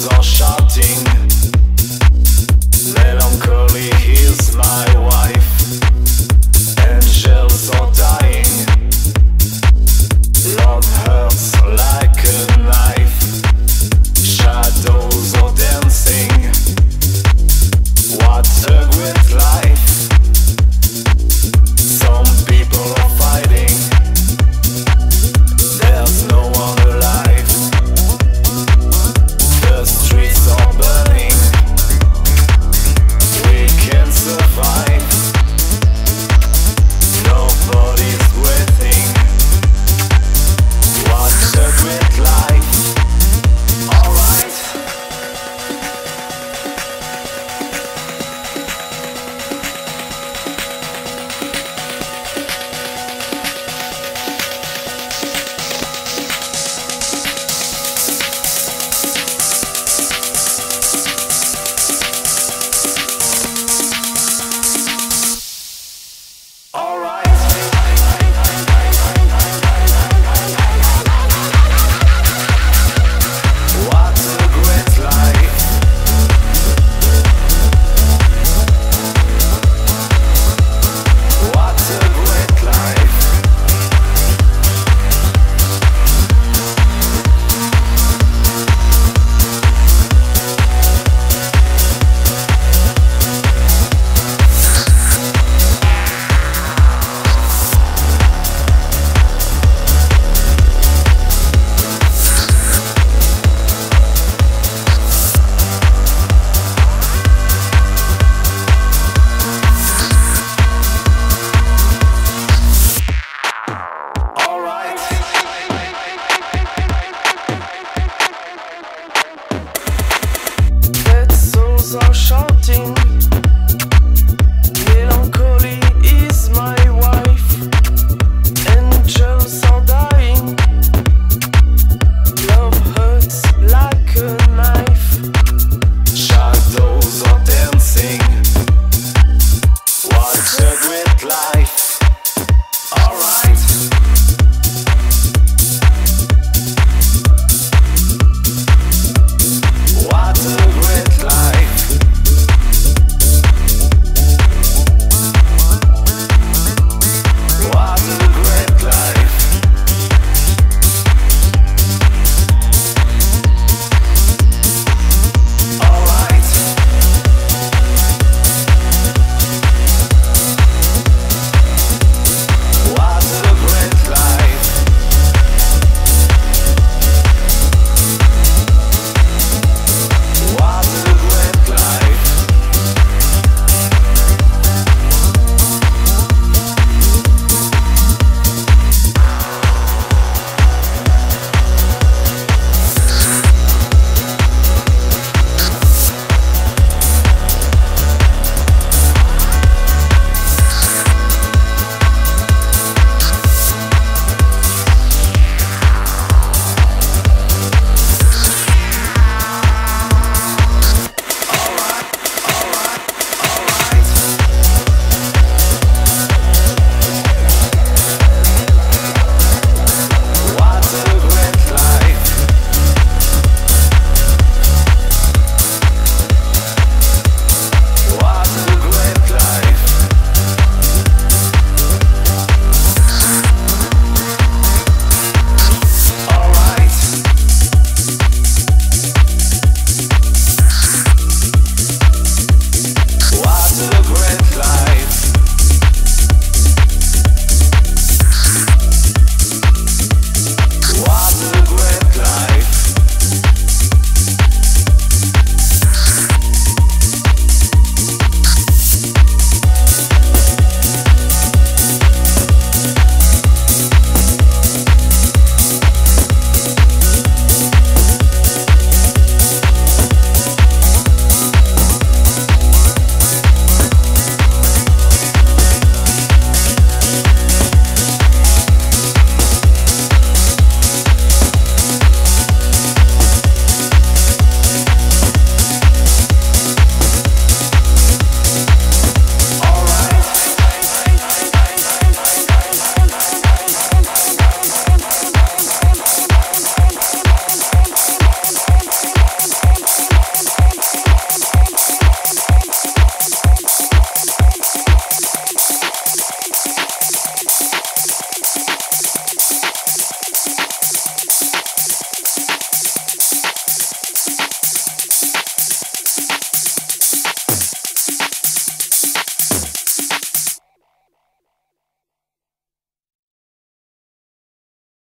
goes all shot